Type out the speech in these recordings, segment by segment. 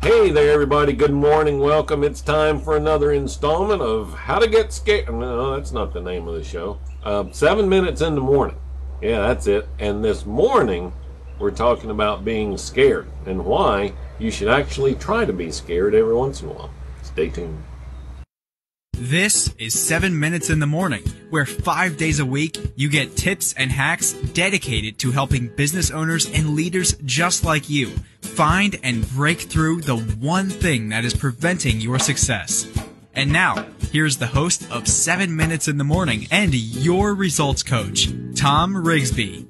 Hey there, everybody. Good morning. Welcome. It's time for another installment of How to Get Scared. No, that's not the name of the show. Uh, seven minutes in the morning. Yeah, that's it. And this morning, we're talking about being scared and why you should actually try to be scared every once in a while. Stay tuned. This is 7 Minutes in the Morning, where five days a week you get tips and hacks dedicated to helping business owners and leaders just like you find and break through the one thing that is preventing your success. And now, here's the host of 7 Minutes in the Morning and your results coach, Thom Rigsby.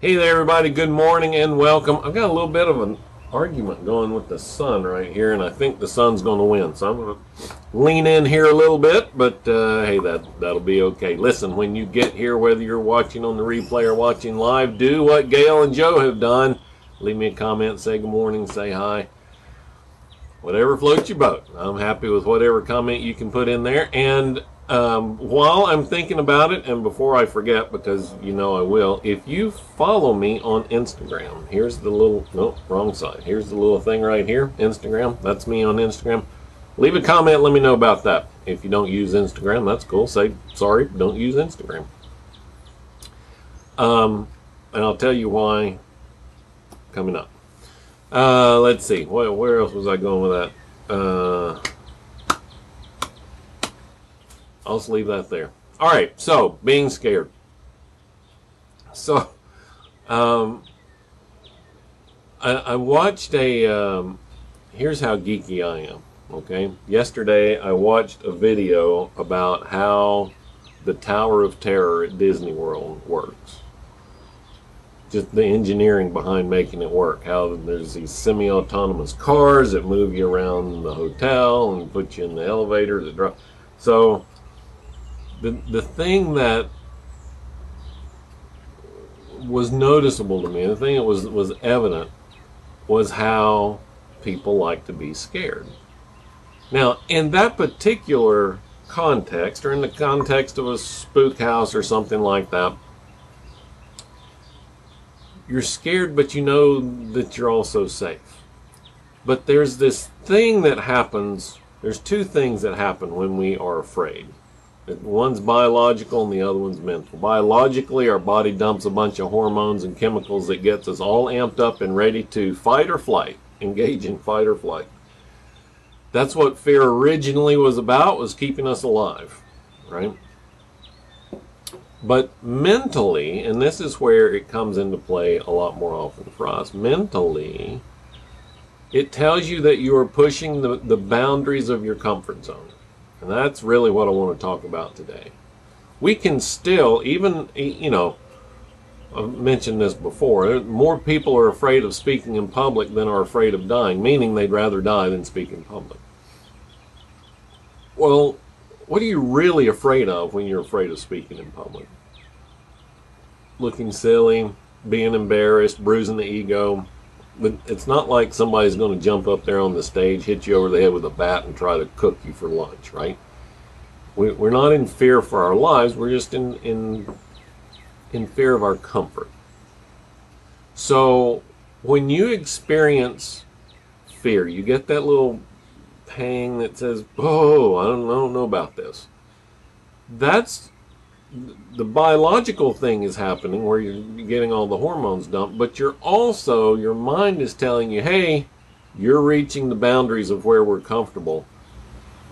Hey there, everybody. Good morning and welcome. I've got a little bit of an argument going with the sun right here, and I think the sun's going to win. So I'm going to lean in here a little bit, but uh, hey, that that'll be okay. Listen, when you get here, whether you're watching on the replay or watching live, do what Gail and Joe have done. Leave me a comment, say good morning, say hi. Whatever floats your boat. I'm happy with whatever comment you can put in there. And um, while I'm thinking about it, and before I forget, because you know I will, if you follow me on Instagram, here's the little, nope, wrong side. Here's the little thing right here, Instagram. That's me on Instagram. Leave a comment, let me know about that. If you don't use Instagram, that's cool. Say, sorry, don't use Instagram. Um, and I'll tell you why coming up. Uh, let's see, where, where else was I going with that? Uh, I'll just leave that there. All right, so being scared. So, um, I, I watched a. Um, here's how geeky I am. Okay, yesterday I watched a video about how the Tower of Terror at Disney World works. Just the engineering behind making it work. How there's these semi-autonomous cars that move you around the hotel and put you in the elevator that drop. So the the thing that was noticeable to me, the thing that was was evident, was how people like to be scared. Now, in that particular context, or in the context of a spook house or something like that, you're scared, but you know that you're also safe. But there's this thing that happens. There's two things that happen when we are afraid. One's biological and the other one's mental. Biologically, our body dumps a bunch of hormones and chemicals that gets us all amped up and ready to fight or flight, engage in fight or flight. That's what fear originally was about, was keeping us alive, right? But mentally, and this is where it comes into play a lot more often for us, mentally, it tells you that you are pushing the, the boundaries of your comfort zone. And that's really what I want to talk about today. We can still, even, you know, I've mentioned this before, more people are afraid of speaking in public than are afraid of dying, meaning they'd rather die than speak in public. Well, what are you really afraid of when you're afraid of speaking in public? Looking silly, being embarrassed, bruising the ego. But it's not like somebody's going to jump up there on the stage, hit you over the head with a bat, and try to cook you for lunch, right? We're not in fear for our lives. We're just in in in fear of our comfort. So when you experience fear, you get that little pang that says, "Oh, I don't, I don't know about this." That's the biological thing is happening where you're getting all the hormones dumped, but you're also your mind is telling you, "Hey, you're reaching the boundaries of where we're comfortable.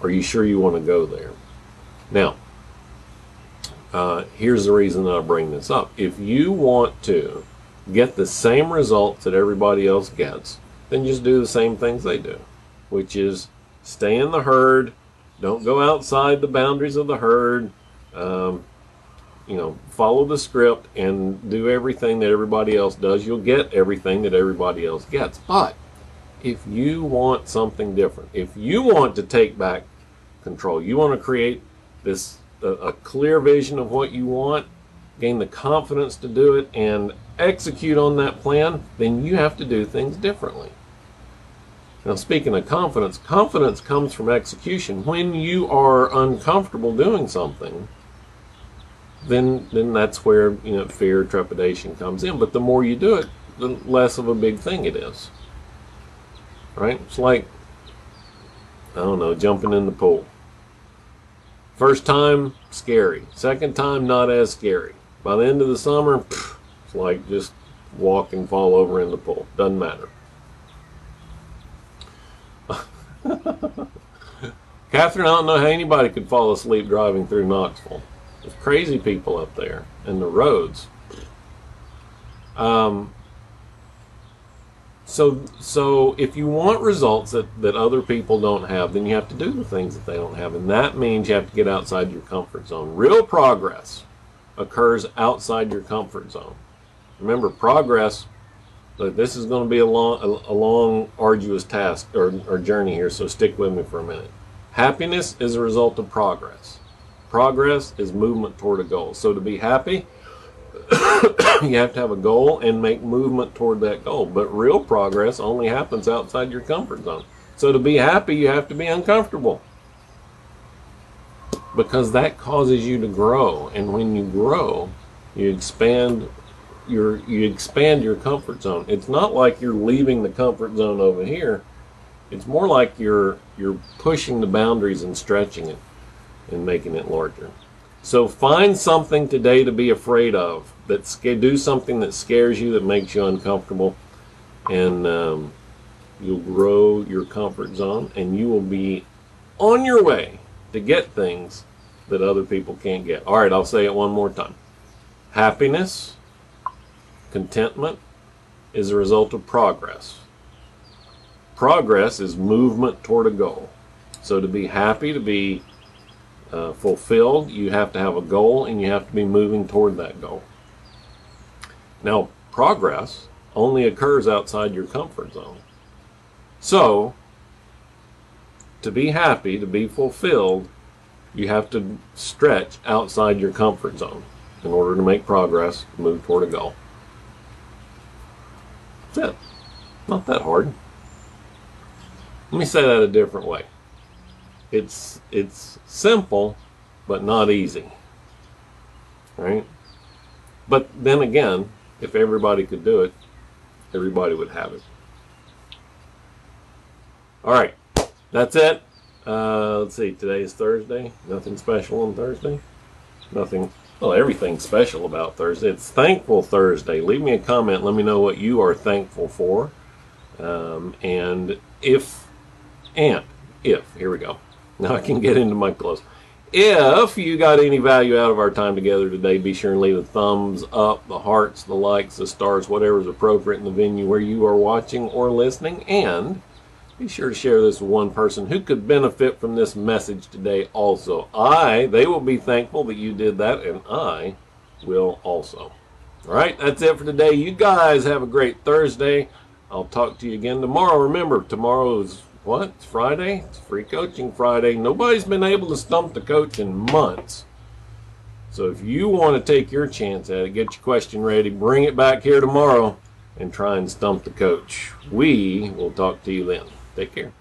Are you sure you want to go there?" Now, uh, here's the reason that I bring this up. If you want to get the same results that everybody else gets, then just do the same things they do, which is stay in the herd, don't go outside the boundaries of the herd, um, you know, follow the script and do everything that everybody else does. You'll get everything that everybody else gets. But if you want something different, if you want to take back control, you want to create this a, a clear vision of what you want, gain the confidence to do it, and execute on that plan, then you have to do things differently. Now, speaking of confidence, confidence comes from execution. When you are uncomfortable doing something, then then that's where you know fear, trepidation comes in. But the more you do it, the less of a big thing it is. Right? It's like I don't know, jumping in the pool. First time, scary. Second time, not as scary. By the end of the summer, pff, it's like just walk and fall over in the pool. Doesn't matter. Catherine, I don't know how anybody could fall asleep driving through Knoxville. There's crazy people up there and the roads. Um, so, so if you want results that, that other people don't have, then you have to do the things that they don't have, and that means you have to get outside your comfort zone. Real progress occurs outside your comfort zone. Remember, progress. Look, this is going to be a long, a, a long, arduous task or, or journey here. So stick with me for a minute. Happiness is a result of progress. Progress is movement toward a goal. So to be happy, you have to have a goal and make movement toward that goal. But real progress only happens outside your comfort zone. So to be happy, you have to be uncomfortable. Because that causes you to grow. And when you grow, you expand your you expand your comfort zone. It's not like you're leaving the comfort zone over here. It's more like you're you're pushing the boundaries and stretching it and making it larger. So find something today to be afraid of. That do something that scares you, that makes you uncomfortable, and um, you'll grow your comfort zone, and you will be on your way to get things that other people can't get. All right, I'll say it one more time. Happiness, contentment is a result of progress. Progress is movement toward a goal. So to be happy, to be uh, fulfilled, you have to have a goal and you have to be moving toward that goal. Now, progress only occurs outside your comfort zone. So, to be happy, to be fulfilled, you have to stretch outside your comfort zone in order to make progress, move toward a goal. That's it. Not that hard. Let me say that a different way. It's it's simple, but not easy. Right? But then again, if everybody could do it, everybody would have it. All right, that's it. Uh, let's see. Today is Thursday. Nothing special on Thursday. Nothing. Well, everything special about Thursday. It's Thankful Thursday. Leave me a comment. Let me know what you are thankful for. Um, and if, and if, here we go. Now I can get into my close. If you got any value out of our time together today, be sure and leave a thumbs up, the hearts, the likes, the stars, whatever is appropriate in the venue where you are watching or listening. And be sure to share this with one person who could benefit from this message today also. I, they will be thankful that you did that, and I will also. All right, that's it for today. You guys have a great Thursday. I'll talk to you again tomorrow. Remember, tomorrow is what? It's Friday? It's free coaching Friday. Nobody's been able to stump the coach in months. So if you want to take your chance at it, get your question ready, bring it back here tomorrow, and try and stump the coach. We will talk to you then. Take care.